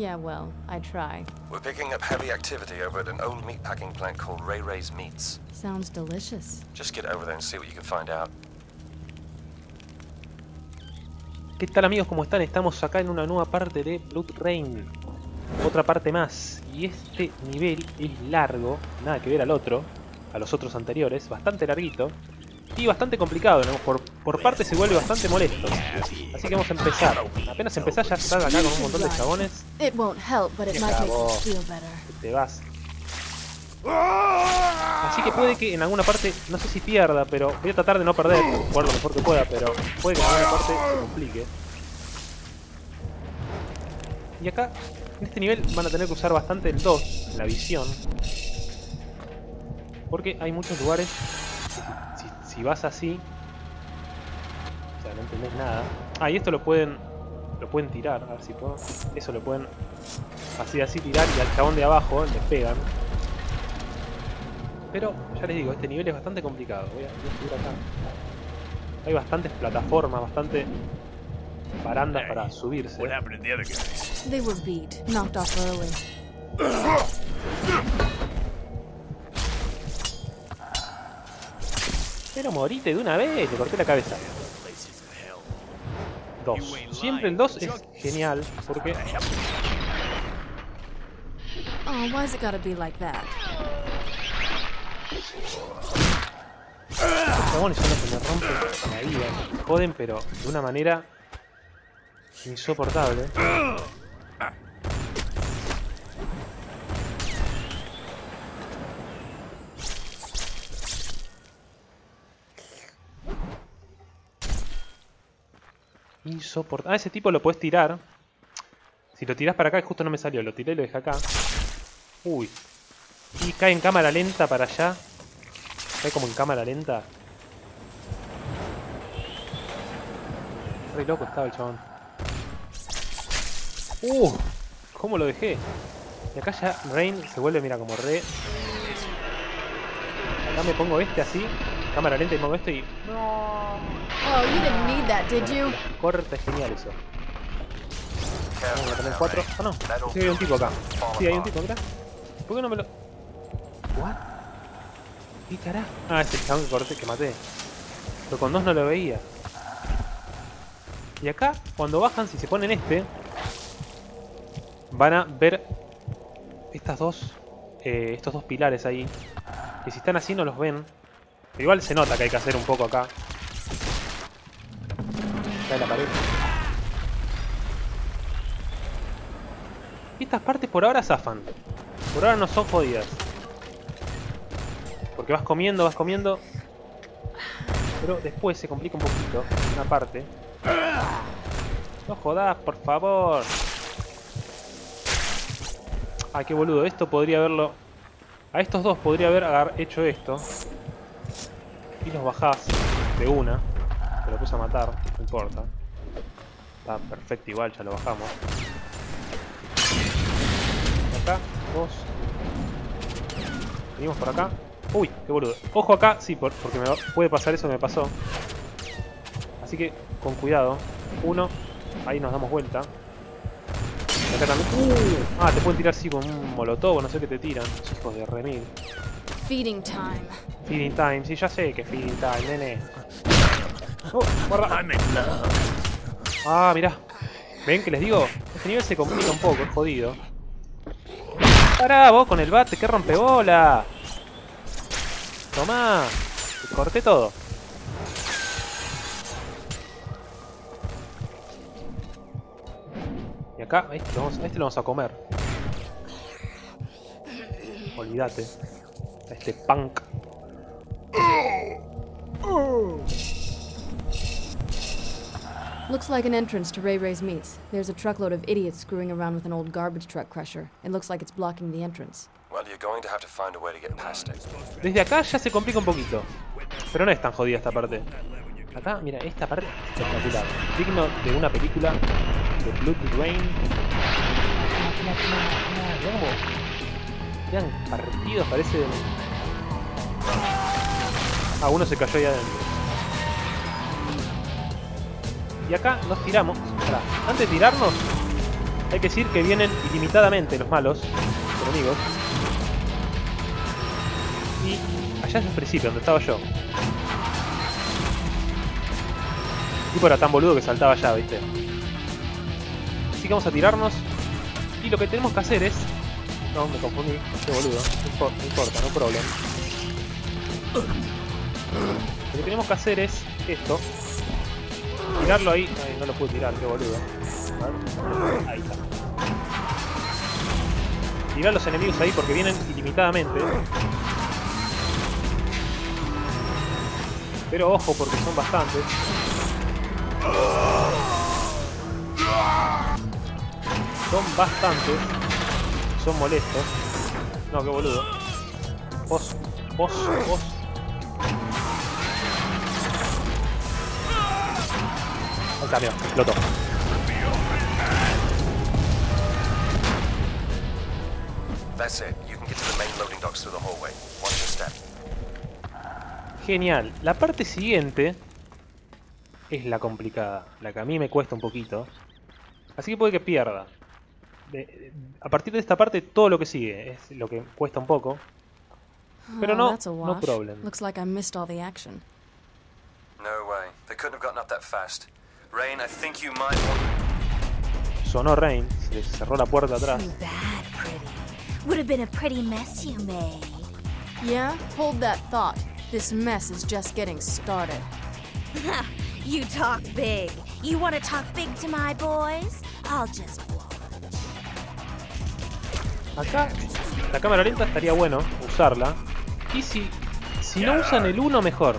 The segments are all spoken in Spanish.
Yeah, well, I try. We're picking up heavy activity over at an old meatpacking plant called Ray Ray's Meats. Sounds delicious. Just get over there and see what you can find out. ¿Qué tal amigos? ¿Cómo están? Estamos acá en una nueva parte de Blood Rain. Otra parte más. Y este nivel es largo, nada que ver al otro, a los otros anteriores, bastante larguito. Y bastante complicado, ¿no? por, por partes se vuelve bastante molesto. Así que vamos a empezar. Apenas empezás ya estás acá con un montón de chabones. Te vas. Así que puede que en alguna parte, no sé si pierda, pero voy a tratar de no perder, jugar lo mejor que pueda, pero puede que en alguna parte se complique. Y acá, en este nivel, van a tener que usar bastante el 2, la visión. Porque hay muchos lugares si, vas así, o sea, no entendés nada. Ah, y esto lo pueden, lo pueden tirar, a ver si puedo. Eso lo pueden así así tirar y al chabón de abajo le pegan. Pero ya les digo, este nivel es bastante complicado. Voy a, voy a subir acá. Hay bastantes plataformas, bastante barandas para subirse. What happened to the other guys? They were beat, knocked off early. Pero morite de una vez, le corté la cabeza. Dos. Siempre el 2 es genial, porque Oh, why's it gotta be like that? los chabones son los que me rompen la vida. me Joden, pero de una manera insoportable. Ah, ese tipo lo puedes tirar. Si lo tirás para acá, justo no me salió. Lo tiré y lo dejé acá. Uy. Y cae en cámara lenta para allá. Cae como en cámara lenta. Re loco estaba el chabón. Uh, ¿cómo lo dejé? Y acá ya Rain se vuelve, mira, como re. Acá me pongo este así, cámara lenta y pongo este y. Oh, you didn't need that, did you? Corta, es genial eso. Vamos cuatro. Ah, no. Sí, hay un tipo acá. Sí, hay un tipo, mira. ¿Por qué no me lo.? ¿What? ¿Qué carajo? Ah, es el chabón que corté, que maté. Pero con dos no lo veía. Y acá, cuando bajan, si se ponen este, van a ver estas dos, eh, estos dos pilares ahí. Que si están así no los ven. Pero igual se nota que hay que hacer un poco acá. Acá en la pared. Estas partes por ahora zafan. Por ahora no son jodidas. Porque vas comiendo, vas comiendo. Pero después se complica un poquito. Una parte. No jodas, por favor. Ah, qué boludo. Esto podría haberlo... A estos dos podría haber hecho esto. Y los bajás de una. Te lo puse a matar, importa. Está perfecto igual, ya lo bajamos. Acá, dos. Venimos por acá. Uy, qué boludo. Ojo acá, sí, por- porque me puede pasar eso me pasó. Así que, con cuidado. Uno. Ahí nos damos vuelta. Y acá también. Uh, ah, te pueden tirar así con un molotov no sé qué te tiran. Hijos de remil. Feeding time. Feeding time, sí, ya sé que feeding time, nene. Oh, guarda. Ah, mirá. ¿Ven que les digo? Este nivel se complica un poco, es jodido. Pará, vos con el bate, que rompebola. Tomá. Te corté todo. Y acá, este lo vamos, a este lo vamos a comer. Olvídate. Este punk. Looks like an entrance to Ray Ray's Meats. There's a truckload of idiots screwing around with an old garbage truck crusher. It looks like it's blocking the entrance. Well, you're going to have to find a way to get past it. Desde acá ya se complica un poquito. Pero no es tan jodida esta parte. Acá, mira, esta parte es espectacular. Digno de una película de Blood Rain. Mirá cómo quedan partidos, parece. Ah, uno se cayó ahí adentro. Y acá nos tiramos. Antes de tirarnos, Hay que decir que vienen ilimitadamente los malos, los enemigos. Y allá es el principio, donde estaba yo. El tipo era tan boludo que saltaba allá, ¿viste? Así que vamos a tirarnos. Y lo que tenemos que hacer es... No, me confundí. Qué boludo. No importa, no importa, no problem. Lo que tenemos que hacer es esto. Tirarlo ahí. No lo pude tirar, qué boludo. Ahí está. Tirar los enemigos ahí porque vienen ilimitadamente. Pero ojo porque son bastantes. Son bastantes. Son molestos. No, qué boludo. Vos, vos, vos. Watch your step. Genial. La parte siguiente es la complicada, la que a mí me cuesta un poquito. Así que puede que pierda. De- a partir de esta parte todo lo que sigue es lo que cuesta un poco. Pero Oh, no, no problem. Looks like I missed all the action. No way. They couldn't have gotten up that fast. Rain, I think you might want. Sonó Rain, se le cerró la puerta atrás. Too bad, pretty. Would have been a pretty mess you made. Yeah? Hold that thought. This mess is just getting started. you talk big. You want to talk big to my boys? I'll just watch. Acá la cámara lenta estaría bueno usarla. Y si, si no usan el 1 mejor.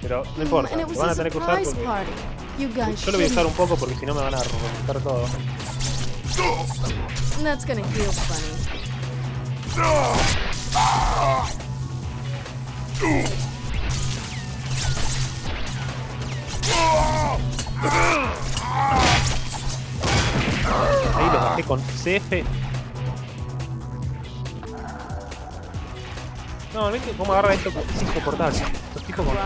Pero no importa, and it lo van a tener que usar porque... Yo lo voy a usar un poco porque si no me van a romper todo. That's gonna heal funny. Ahí los bajé con CF. No, ven que cómo agarra esto, es insoportable. Los tipos con...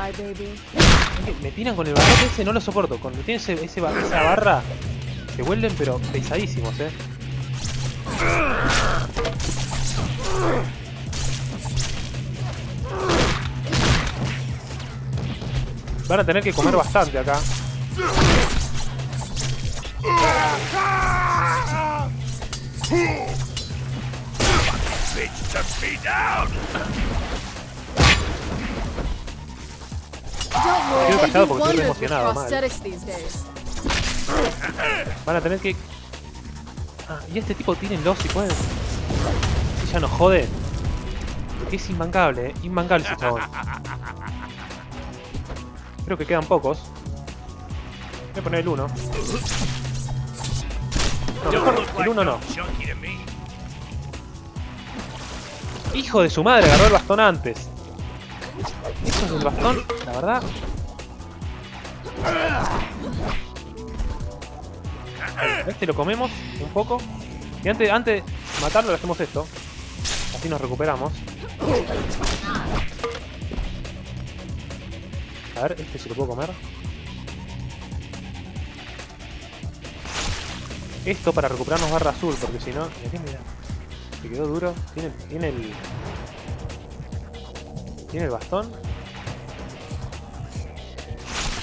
Me tiran con el barrote ese, no lo soporto. Cuando tienen ese, esa barra, se vuelven pero pesadísimos, eh. Van a tener que comer bastante acá. Bitch took me down! Don't worry, Quedo they callado do porque estoy wonders with emocionado, mal. prosthetics these days. Van a tener que... Ah, y este tipo tiene los y pueden... Y ya nos jode. Porque es imbancable, eh. Imbancable ese chabón. Creo que quedan pocos. Voy a poner el 1. No, mejor el like 1 no. Hijo de su madre, agarró el bastón antes. Eso del bastón, la verdad. Este lo comemos un poco. Y antes, antes de matarlo le hacemos esto. Así nos recuperamos. A ver, este se lo puedo comer. Esto para recuperarnos barra azul, porque si no. Se quedó duro. Tiene, tiene el. ¿Tiene el bastón?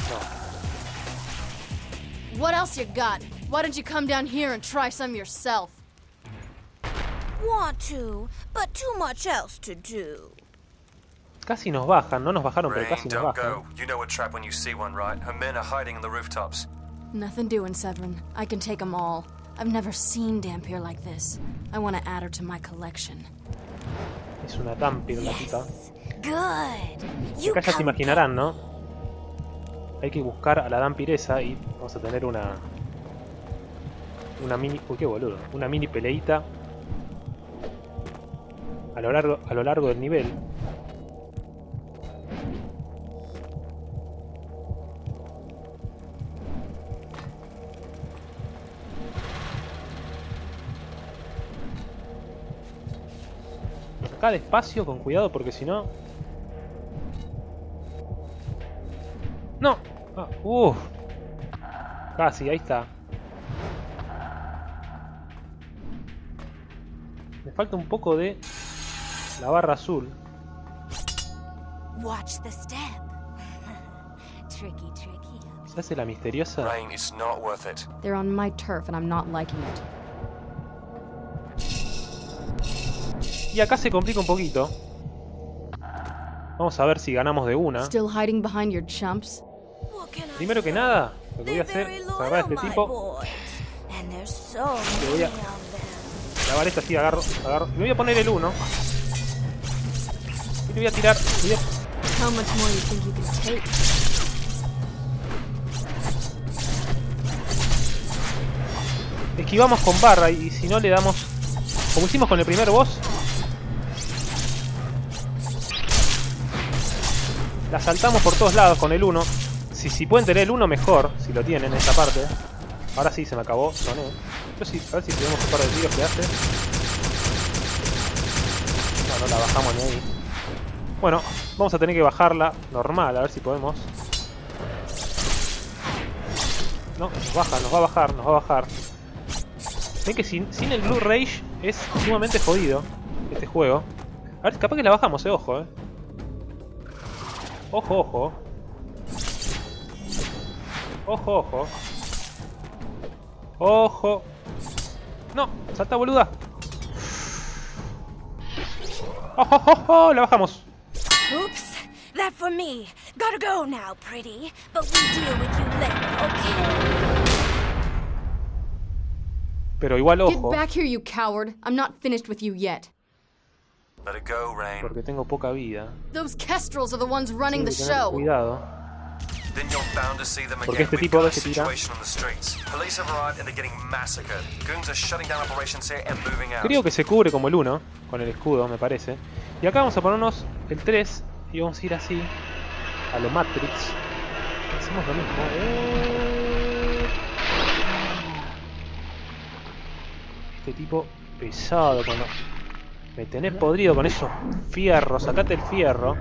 No. What else you got? Why don't you come down here and try some yourself? Want to, but too much else to do. Casi nos bajan, no nos bajaron, pero Rain, casi nos don't bajan. go. You know a trap when you see one, right? Her men are hiding in the rooftops. Nothing doing, Severin. I can take them all. I've never seen Dampier like this. I want to add her to my collection. Es una Dampir la. Good. You Acá ya se imaginarán, ¿no? Hay que buscar a la Dampir esa y vamos a tener una... Una mini... Uy, qué boludo. Una mini peleita. A lo largo, a lo largo del nivel. Acá despacio, con cuidado, porque si no... ¡No! Ah, ¡Uf! Casi, ahí está. Me falta un poco de la barra azul. Watch the step. tricky, tricky. Se hace la misteriosa. Rain, it's not worth it. They're on my turf and I'm not liking it. Y acá se complica un poquito. Vamos a ver si ganamos de una. Still hiding behind your chumps? What can I Primero que nada, lo que voy a hacer es agarrar a este tipo, boys. And there's so Le voy a- clavar esta así, agarro, agarro. Me voy a poner el 1. Y le voy a tirar. le voy a- How much more you think you can take? Esquivamos con barra y si no le damos. Como hicimos con el primer boss. La saltamos por todos lados con el 1. Si, si pueden tener el 1 mejor, si lo tienen en esta parte. Ahora sí se me acabó, soné. Yo a ver si tenemos un par de tiros que hace. No, no la bajamos ni ahí. Bueno, vamos a tener que bajarla normal, a ver si podemos. No, nos baja, nos va a bajar, nos va a bajar. Ven que sin, sin el Blue Rage es sumamente jodido este juego. A ver, capaz que la bajamos, eh, ojo, eh. Ojo, ojo. Ojo, ojo. Ojo. No, salta boluda. Ojo, ojo, ojo, la bajamos. Oops, that for me. Gotta go now, pretty. But we deal with you later, okay? Pero igual Get ojo, back here, you coward! I'm not finished with you yet. Let it go, Rain. Porque tengo poca vida. Those kestrels are the ones running the show. Cuidado. Then you're bound to see them Porque este tipo got a ves que tira. situation on the streets. Police have arrived and they're getting massacred. Goons are shutting down operations here and moving out. Creo que se cubre como el 1, con el escudo, me parece. Y acá vamos a ponernos el 3 y vamos a ir así, a lo Matrix. Hacemos lo mismo. Eh. Este tipo pesado, cuando me tenés podrido con esos fierros. Sacate el fierro.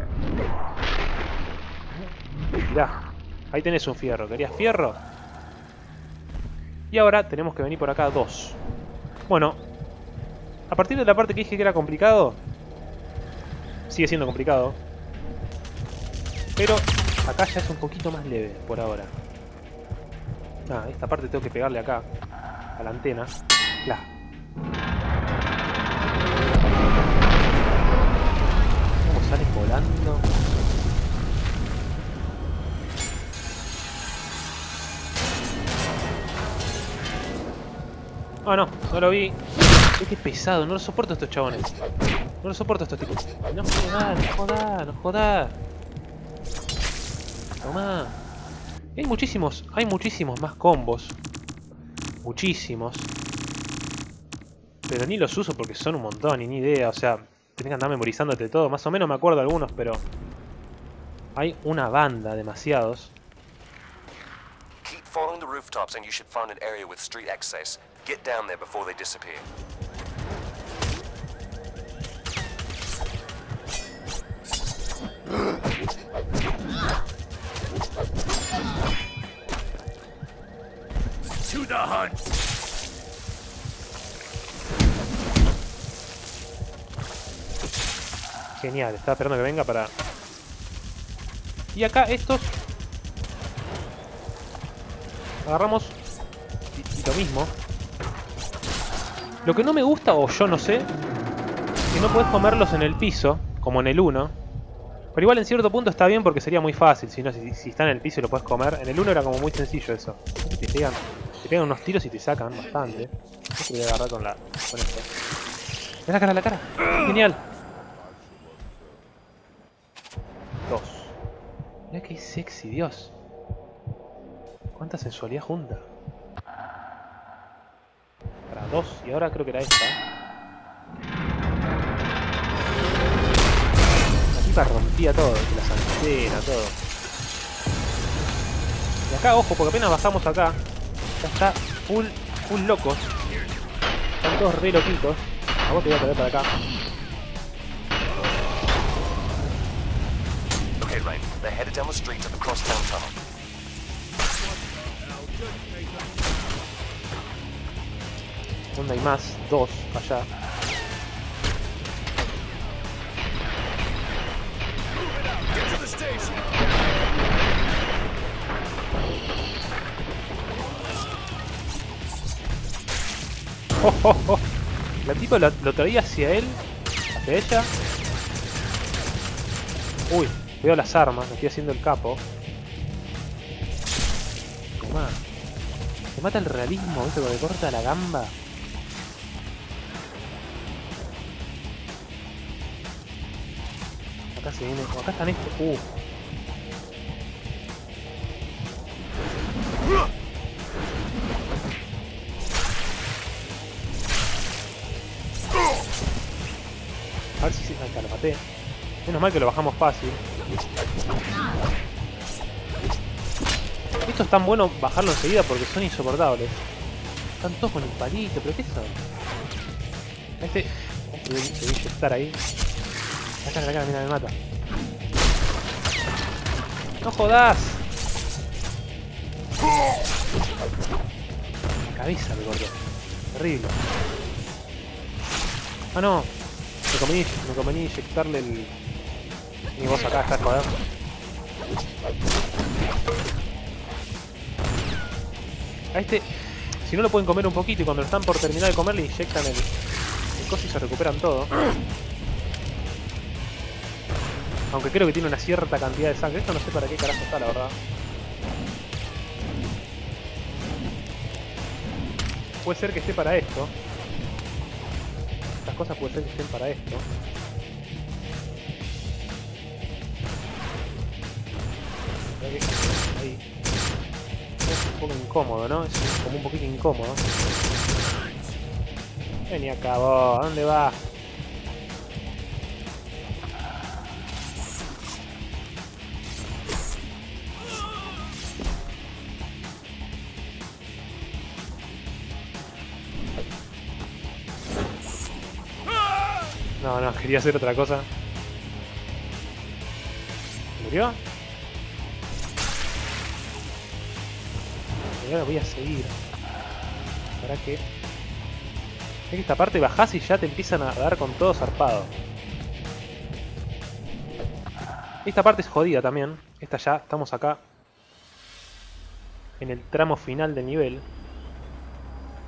Mirá, ahí tenés un fierro. ¿Querías fierro? Y ahora tenemos que venir por acá dos. Bueno, a partir de la parte que dije que era complicado, sigue siendo complicado. Pero acá ya es un poquito más leve por ahora. Ah, esta parte tengo que pegarle acá, a la antena. La. Volando? Ah, no, no lo vi. Ay, qué pesado, no lo soporto a estos chabones. No lo soporto a estos tipos. No jodas, no jodas, no jodas. Tomá. Hay muchísimos, hay muchísimos más combos. Muchísimos. Pero ni los uso porque son un montón y ni idea. O sea, tenés que andar memorizándote todo. Más o menos me acuerdo algunos, pero... Hay una banda, demasiados. Keep following the rooftops and you should find an area with street access. Get down there before they disappear. To the hunt. Genial, estaba esperando que venga para... Y acá estos... Agarramos... Y, y lo mismo. Lo que no me gusta, o yo no sé, que no puedes comerlos en el piso, como en el 1. Pero igual en cierto punto está bien porque sería muy fácil, si no, si, si está en el piso y lo puedes comer. En el 1 era como muy sencillo eso. Te pegan, te pegan unos tiros y te sacan bastante. Yo te voy a agarrar con la. con esto. Ven la cara, la cara. Genial. Dos. Mira qué sexy, Dios. Cuánta sensualidad junta. Para dos, y ahora creo que era esta. La tipa rompía todo, que la santera, todo. Y acá, ojo, porque apenas bajamos acá, ya está full, full locos. Están todos re loquitos. A vos te voy a para acá. headed down the street to the crosstown tunnel. Hay más? Dos, allá. Oh, oh, oh. La tipa lo, lo traía hacia él, hacia ella. Uy, veo las armas, me estoy haciendo el capo. Tomá. Te mata el realismo, ¿viste? Cuando le corta la gamba. Acá se viene. Acá están estos. Uh. A ver si. Acá lo maté. Menos mal que lo bajamos fácil. Esto es tan bueno bajarlo enseguida porque son insoportables. Están todos con el palito, pero ¿qué son? Este... Se debe se debe inyectar ahí. Acá, acá, mira, me mata. ¡No jodas! La cabeza me cortó. Terrible. Ah, no. Me convenía, me convenía inyectarle el... Y vos acá estás joder. A este, si no lo pueden comer un poquito y cuando lo están por terminar de comer le inyectan el, el coso y se recuperan todo. Aunque creo que tiene una cierta cantidad de sangre. Esto no sé para qué carajo está, la verdad. Puede ser que esté para esto. Estas cosas puede ser que estén para esto. Poco incómodo, ¿no? Es como un poquito incómodo. Vení acá vos, ¿a dónde vas? No, no, quería hacer otra cosa. ¿Murió? Ahora voy a seguir. ¿Para que esta parte bajás y ya te empiezan a dar con todo zarpado. Esta parte es jodida también. Esta ya, estamos acá. En el tramo final del nivel.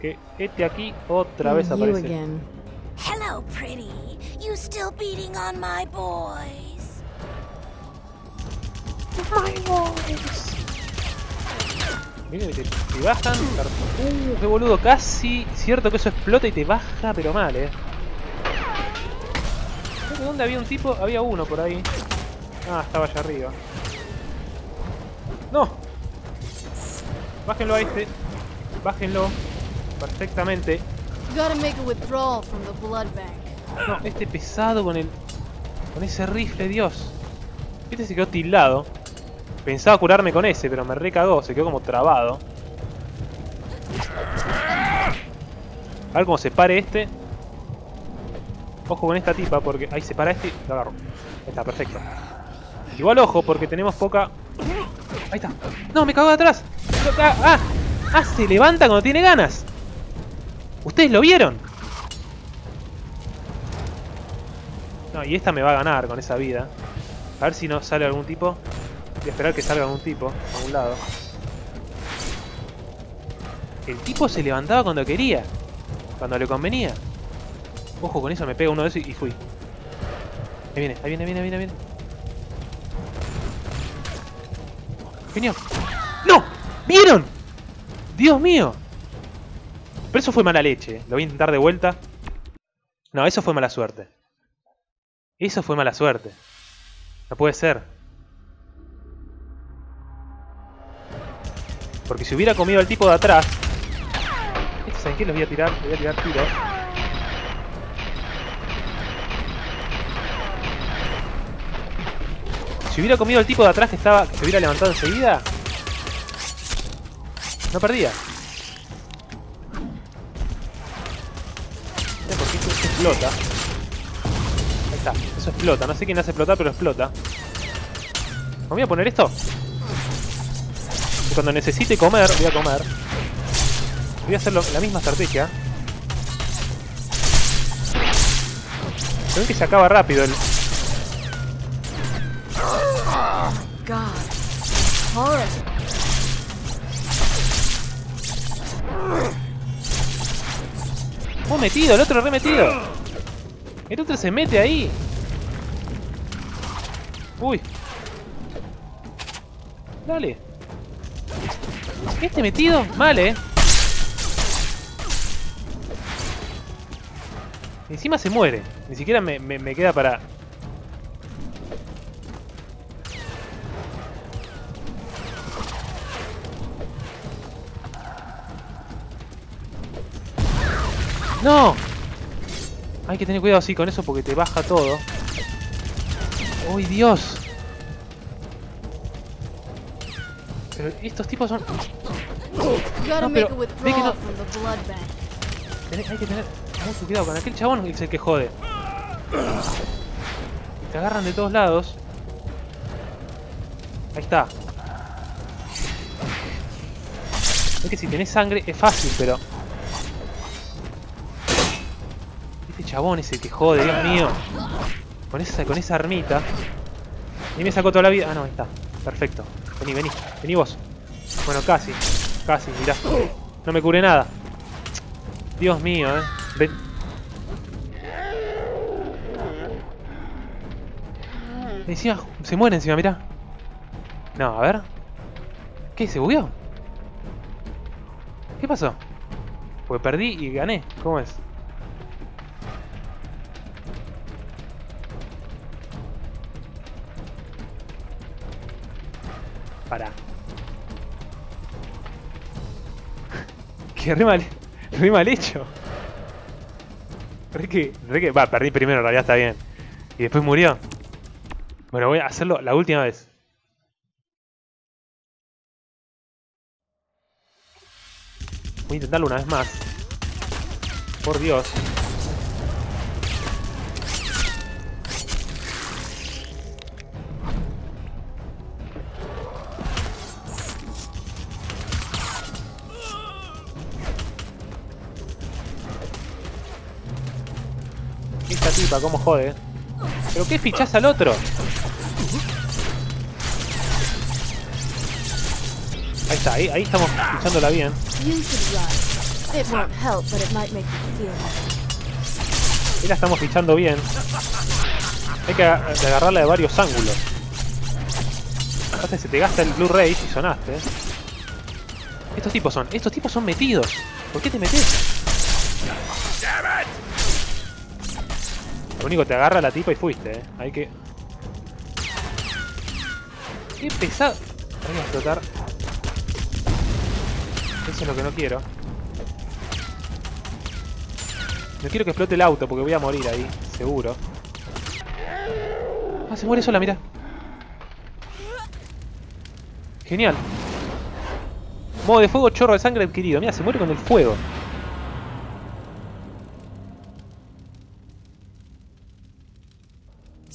Que este aquí otra vez aparece. Hello, pretty. You still beating on my boys? Miren que te, te bajan. Uh, qué boludo, casi. Cierto que eso explota y te baja, pero mal, eh. ¿Dónde había un tipo? Había uno por ahí. Ah, estaba allá arriba. ¡No! Bájenlo a este. Bájenlo. Perfectamente. No, este pesado con el. con ese rifle, Dios. Este se quedó tildado. Pensaba curarme con ese, pero me recagó, se quedó como trabado. A ver cómo se pare este. Ojo con esta tipa, porque ahí se para este y lo agarro. Ahí está, perfecto. Igual ojo, porque tenemos poca. Ahí está. No, me cago de atrás. Ah, ah, ah, se levanta cuando tiene ganas. ¿Ustedes lo vieron? No, y esta me va a ganar con esa vida. A ver si no sale algún tipo. A esperar que salga algún tipo, a un lado. El tipo se levantaba cuando quería. Cuando le convenía. Ojo, con eso me pega uno de esos y fui. Ahí viene, ahí viene, ahí viene. ahí viene. Genio. ¡No! ¿Vieron? ¡Dios mío! Pero eso fue mala leche. Lo voy a intentar de vuelta. No, eso fue mala suerte. Eso fue mala suerte. No puede ser. Porque si hubiera comido al tipo de atrás... Estos, ¿Saben qué? Los voy a tirar, les voy a tirar tiros. Si hubiera comido al tipo de atrás que estaba. que se hubiera levantado enseguida. No perdía. Porque esto, esto explota. Ahí está, eso explota. No sé quién hace explotar, pero explota. ¿Me voy a poner esto? Cuando necesite comer, voy a comer. Voy a hacer la misma estrategia. Ven que se acaba rápido el. Oh, metido, el otro re metido. El otro se mete ahí. Uy. Dale. Este metido, mal, eh. Encima se muere. Ni siquiera me, me- queda para... ¡No! Hay que tener cuidado así con eso porque te baja todo. ¡Uy, Dios! Pero estos tipos son... No, pero ve que no- hay que tener mucho cuidado con aquel chabón es el que jode. Te agarran de todos lados. Ahí está. Es que si tenés sangre es fácil, pero... Este chabón es el que jode, Dios mío. Con esa, con esa armita. Y me sacó toda la vida. Ah, no, ahí está. Perfecto. Vení, vení. Vení vos. Bueno, casi. Casi, mirá. No me curé nada. Dios mío, eh. Ven. Encima, se muere encima, mirá. No, a ver. ¿Qué? ¿Se bugueó? ¿Qué pasó? Pues perdí y gané. ¿Cómo es? Qué re mal, re hecho. Que, re que, va, perdí primero, en realidad está bien. Y después murió. Bueno, voy a hacerlo la última vez. Voy a intentarlo una vez más. Por Dios. Tipa, cómo jode. ¿Pero qué fichás al otro? Ahí está, ahí, ahí estamos fichándola bien. Ahí la estamos fichando bien. Hay que agarrarla de varios ángulos. Aparte se te gasta el Blu-ray y sonaste. Estos tipos son, estos tipos son metidos. ¿Por qué te metes? Lo único te agarra la tipa y fuiste, ¿eh? Hay que... Qué pesado. Voy a explotar. Eso es lo que no quiero. No quiero que explote el auto porque voy a morir ahí, seguro. Ah, se muere sola, mira. Genial. Modo de fuego, chorro de sangre adquirido. Mira, se muere con el fuego.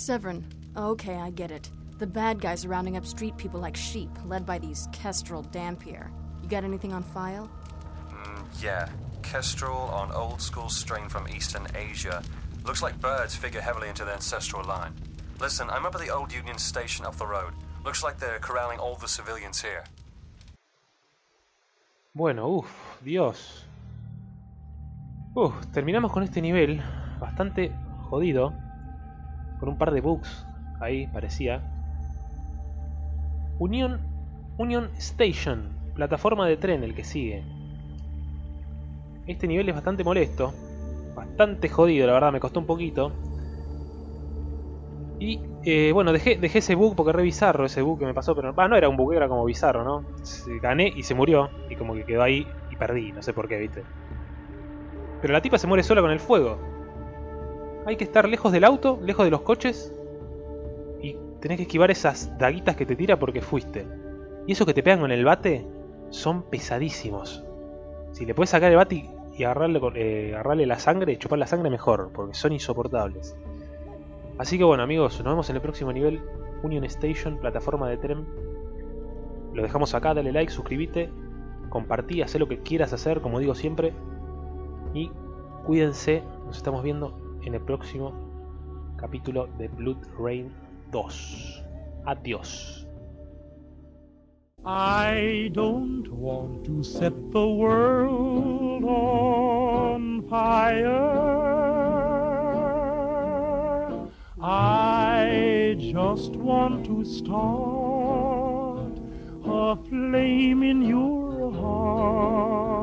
Severin. Okay, I get it. The bad guys are rounding up street people like sheep, led by these Kestrel Dampier. You got anything on file? Mm, yeah. Kestrel on old school strain from Eastern Asia. Looks like birds figure heavily into the ancestral line. Listen, I'm up at the old Union Station up the road. Looks like they're corralling all the civilians here. Bueno, uff, Dios. Uf, terminamos con este nivel bastante jodido. Con un par de bugs ahí, parecía. Union, Union Station, plataforma de tren el que sigue. Este nivel es bastante molesto. Bastante jodido, la verdad, me costó un poquito. Y eh, bueno, dejé, dejé ese bug porque era bizarro ese bug que me pasó, pero ah, no era un bug, era como bizarro, ¿no? Gané y se murió, y como que quedó ahí y perdí, no sé por qué, ¿viste? Pero la tipa se muere sola con el fuego. Hay que estar lejos del auto, lejos de los coches, y tenés que esquivar esas daguitas que te tira porque fuiste. Y esos que te pegan con el bate son pesadísimos. Si le puedes sacar el bate y, eh, agarrarle la sangre, chupar la sangre mejor, porque son insoportables. Así que bueno amigos, nos vemos en el próximo nivel Union Station, plataforma de tren. Lo dejamos acá, dale like, suscríbete, compartí, haz lo que quieras hacer, como digo siempre. Y cuídense, nos estamos viendo en el próximo capítulo de Blood Rain 2. Adiós. I don't want to set the world on fire. I just want to start a flame in your heart.